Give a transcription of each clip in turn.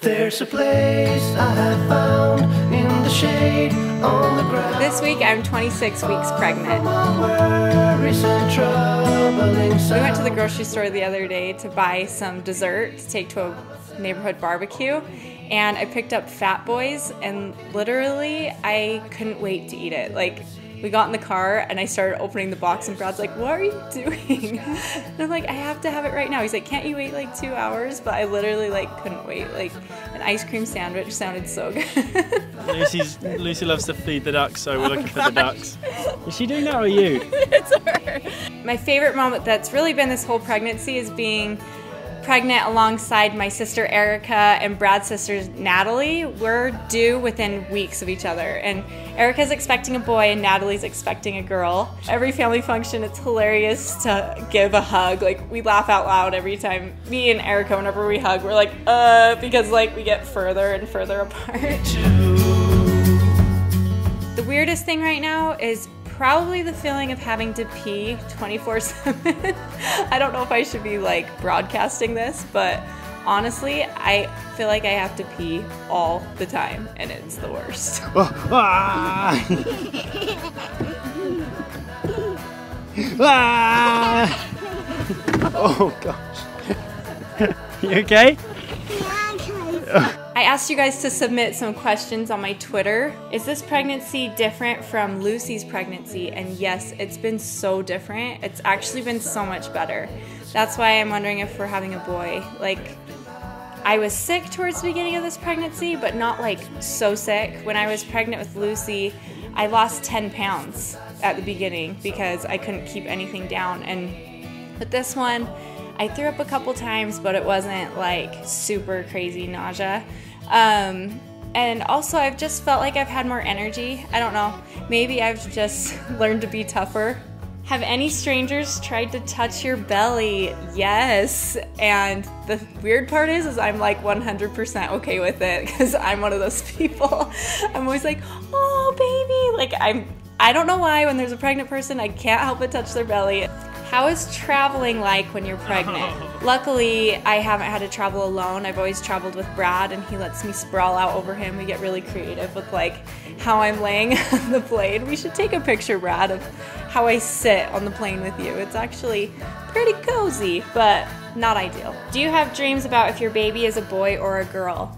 There's a place I have found in the shade on the ground. This week I'm 26 weeks pregnant. We went to the grocery store the other day to buy some dessert to take to a neighborhood barbecue, and I picked up Fat Boys, and literally I couldn't wait to eat it. Like, we got in the car and I started opening the box, and Brad's like, What are you doing? And I'm like, I have to have it right now. He's like, Can't you wait like two hours? But I literally like couldn't wait. Like, an ice cream sandwich sounded so good. Lucy's Lucy loves to feed the ducks, so we're looking for the oh ducks. Is she doing that or are you? it's her. My favorite moment that's really been this whole pregnancy is being pregnant alongside my sister Erica and Brad's sister Natalie. We're due within weeks of each other. And Erica's expecting a boy and Natalie's expecting a girl. Every family function, it's hilarious to give a hug. Like, we laugh out loud every time. Me and Erica, whenever we hug, we're like, uh, because like we get further and further apart. The weirdest thing right now is probably the feeling of having to pee 24 7. I don't know if I should be like broadcasting this, but honestly, I feel like I have to pee all the time and it's the worst. Ah! Ah! Oh gosh. you okay? I asked you guys to submit some questions on my Twitter. Is this pregnancy different from Lucy's pregnancy? And yes, it's been so different. It's actually been so much better. That's why I'm wondering if we're having a boy. Like, I was sick towards the beginning of this pregnancy, but not like so sick. When I was pregnant with Lucy, I lost 10 pounds at the beginning because I couldn't keep anything down. And with this one, I threw up a couple times, but it wasn't like super crazy nausea. Um, and also, I've just felt like I've had more energy. I don't know. Maybe I've just learned to be tougher. Have any strangers tried to touch your belly? Yes. And the weird part is, is I'm like 100% okay with it because I'm one of those people. I'm always like, oh, baby. Like, I'm, I don't know why when there's a pregnant person, I can't help but touch their belly. How is traveling like when you're pregnant? Luckily, I haven't had to travel alone. I've always traveled with Brad, and he lets me sprawl out over him. We get really creative with like how I'm laying on the plane. We should take a picture, Brad, of how I sit on the plane with you. It's actually pretty cozy, but not ideal. Do you have dreams about if your baby is a boy or a girl?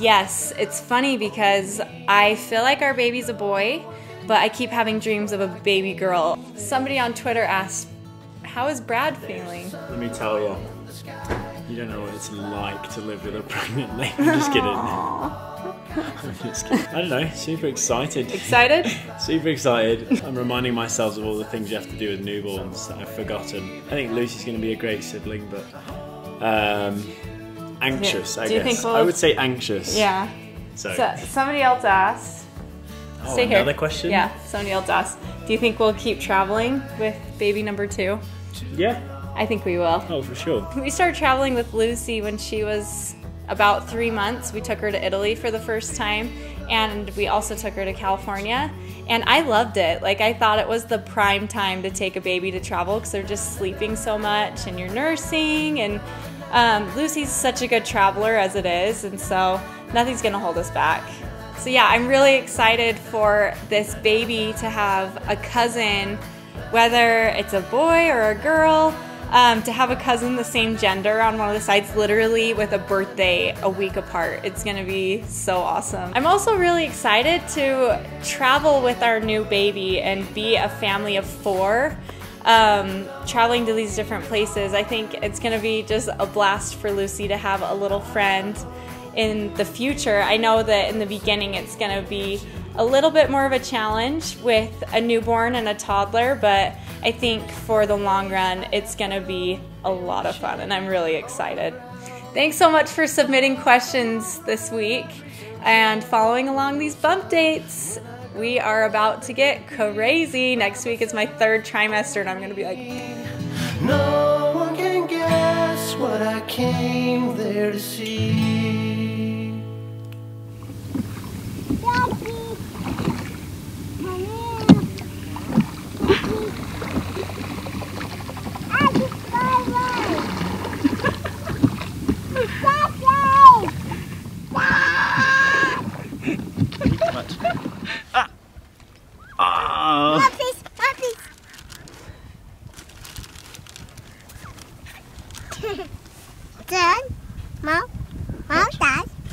Yes, it's funny because I feel like our baby's a boy, but I keep having dreams of a baby girl. Somebody on Twitter asked, How is Brad feeling? Let me tell you. You don't know what it's like to live with a pregnant lady. I'm just kidding. I'm just kidding. I don't know. Super excited. Excited? Super excited. I'm reminding myself of all the things you have to do with newborns that I've forgotten. I think Lucy's going to be a great sibling, but um, anxious. Yeah. I guess think we'll- I would say anxious. Yeah. So, So, somebody else asked. oh, Stay here. another question. Yeah, somebody else asked. Do you think we'll keep traveling with baby number two? Yeah. I think we will. Oh, for sure. We started traveling with Lucy when she was about three months. We took her to Italy for the first time, and we also took her to California. And I loved it. Like, I thought it was the prime time to take a baby to travel because they're just sleeping so much and you're nursing. And um, Lucy's such a good traveler as it is, and so nothing's going to hold us back. So, yeah, I'm really excited for this baby to have a cousin, whether it's a boy or a girl um, to have a cousin the same gender on one of the sides, literally with a birthday a week apart. It's gonna be so awesome. I'm also really excited to travel with our new baby and be a family of four. Um, traveling to these different places. I think it's gonna be just a blast for Lucy to have a little friend in the future. I know that in the beginning it's gonna be a little bit more of a challenge with a newborn and a toddler, but I think for the long run, it's going to be a lot of fun, and I'm really excited. Thanks so much for submitting questions this week and following along these bump dates. We are about to get crazy. Next week is my third trimester, and I'm going to be like, No one can guess what I came there to see.